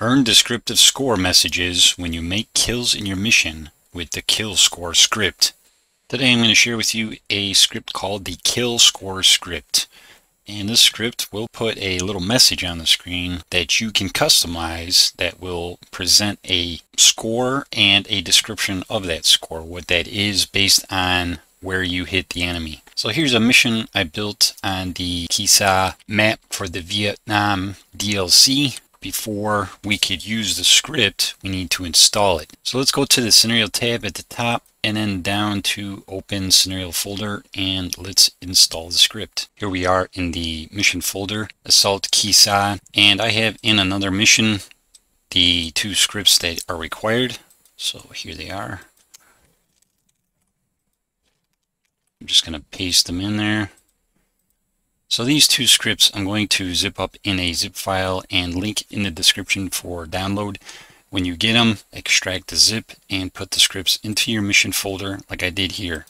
Earn descriptive score messages when you make kills in your mission with the Kill Score script. Today I'm going to share with you a script called the Kill Score script. And this script will put a little message on the screen that you can customize that will present a score and a description of that score, what that is based on where you hit the enemy. So here's a mission I built on the Khe Sanh map for the Vietnam DLC before we could use the script, we need to install it. So let's go to the scenario tab at the top and then down to open scenario folder and let's install the script. Here we are in the mission folder, Assault Sanh, and I have in another mission the two scripts that are required. So here they are. I'm just going to paste them in there. So these two scripts I'm going to zip up in a zip file and link in the description for download. When you get them, extract the zip and put the scripts into your mission folder like I did here.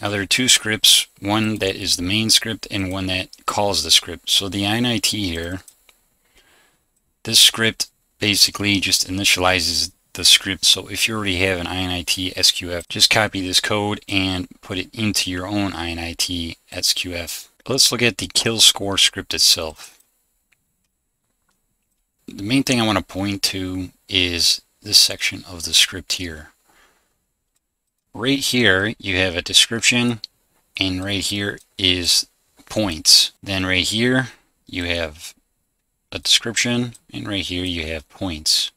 Now there are two scripts, one that is the main script and one that calls the script. So the init here, this script basically just initializes the script. So if you already have an init SQF, just copy this code and put it into your own init SQF. Let's look at the kill score script itself. The main thing I want to point to is this section of the script here. Right here you have a description and right here is points. Then right here you have a description and right here you have points.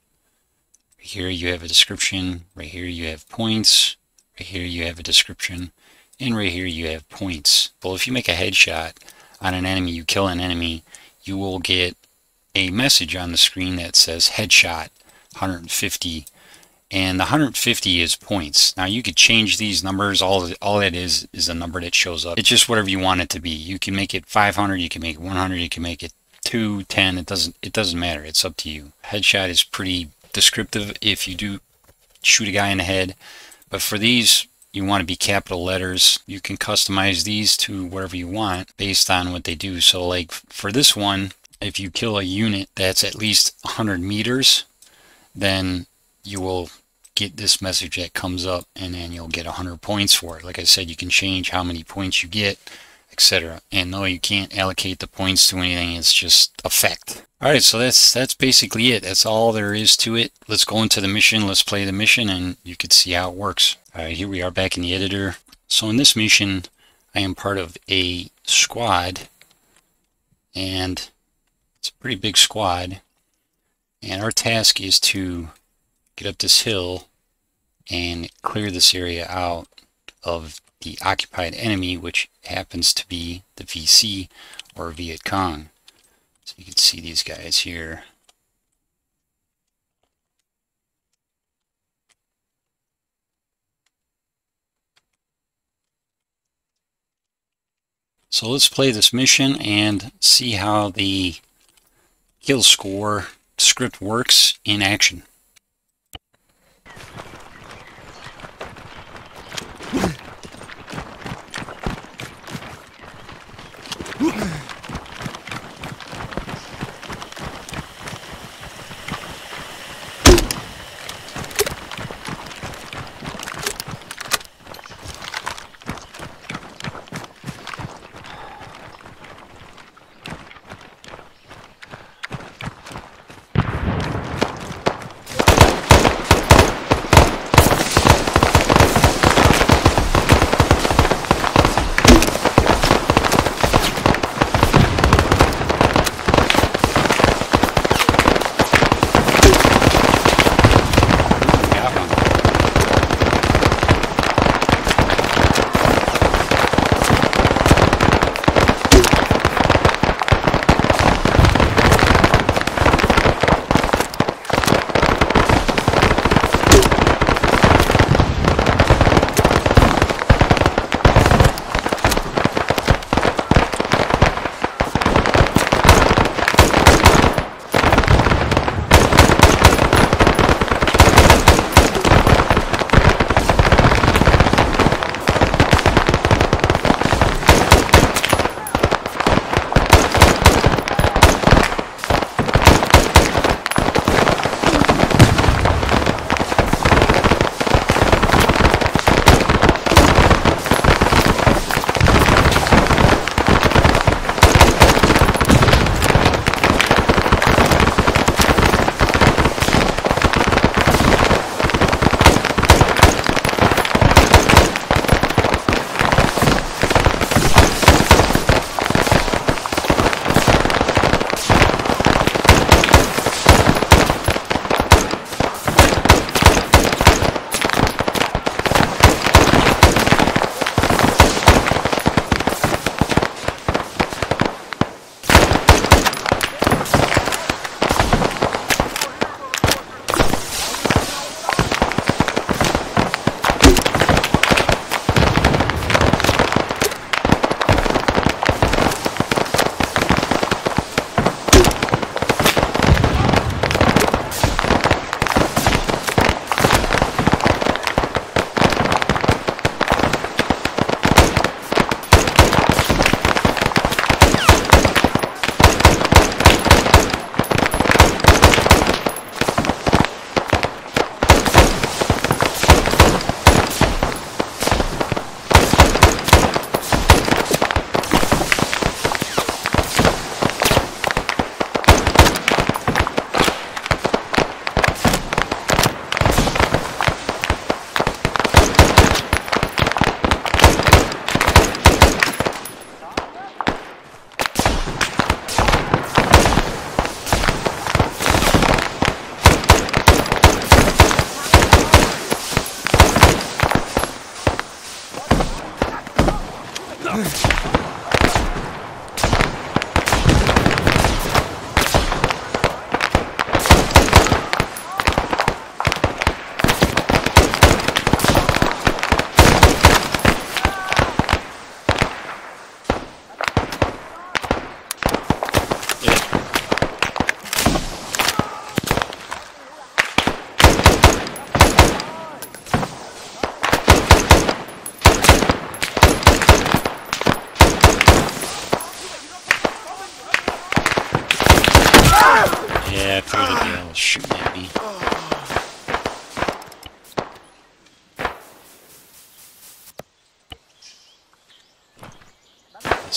Right here you have a description, right here you have points, right here you have a description, and right here you have points. Well, if you make a headshot on an enemy, you kill an enemy, you will get a message on the screen that says headshot 150 and the 150 is points. Now you could change these numbers. All all it is is a number that shows up. It's just whatever you want it to be. You can make it 500. You can make it 100. You can make it 210. It doesn't it doesn't matter. It's up to you. Headshot is pretty descriptive if you do shoot a guy in the head. But for these you want to be capital letters. You can customize these to whatever you want based on what they do. So like for this one, if you kill a unit that's at least 100 meters, then you will get this message that comes up and then you'll get 100 points for it. Like I said, you can change how many points you get, etc. And no, you can't allocate the points to anything. It's just effect. All right, so that's that's basically it. That's all there is to it. Let's go into the mission. Let's play the mission, and you can see how it works. All right, here we are back in the editor. So in this mission, I am part of a squad, and it's a pretty big squad. And our task is to get up this hill and clear this area out of the occupied enemy, which happens to be the VC or Viet Cong. So you can see these guys here. So let's play this mission and see how the kill score script works in action.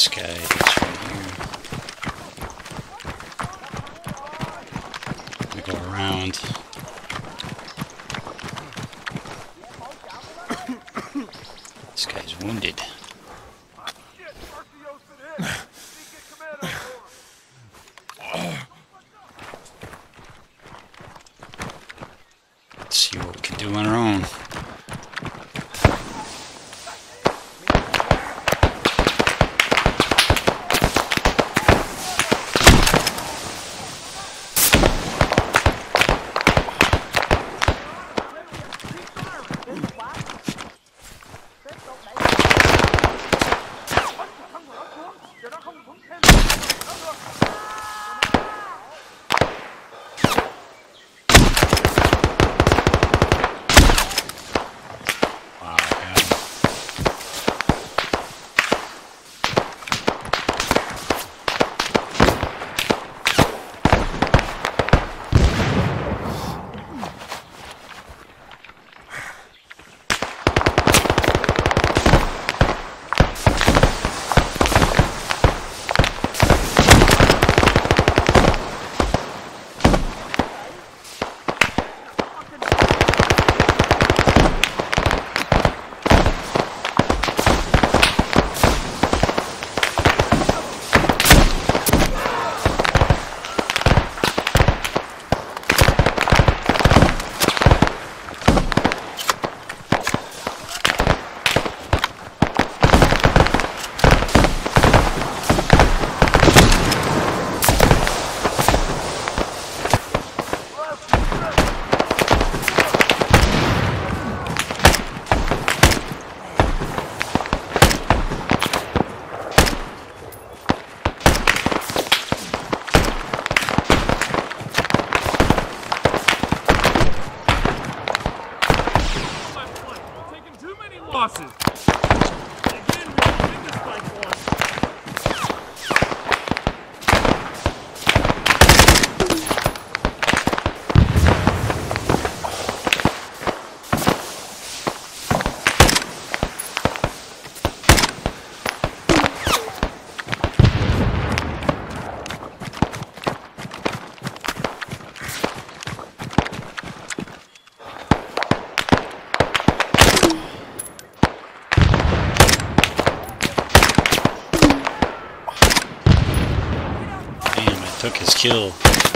This guy is right here. We go around. This guy's wounded. Let's see what we can do on our own. Took his kill.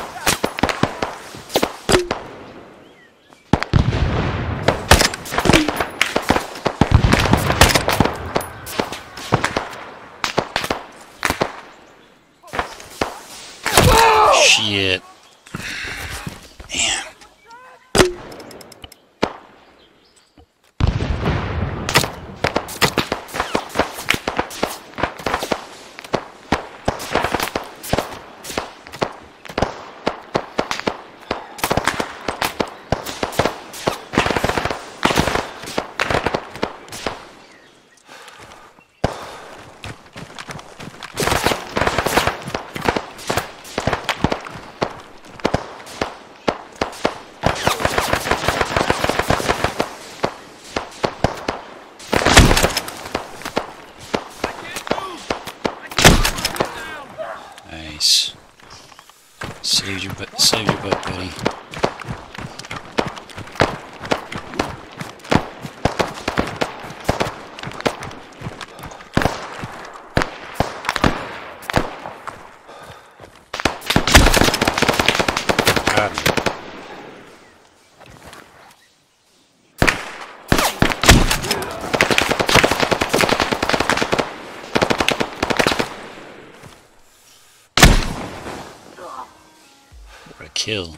Kill.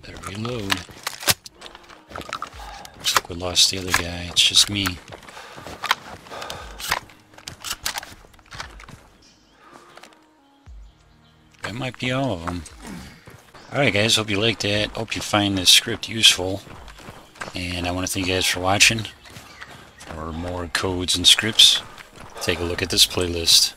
Better reload. Looks like we lost the other guy. It's just me. That might be all of them. Alright guys, hope you liked that. Hope you find this script useful. And I want to thank you guys for watching. For more codes and scripts, take a look at this playlist.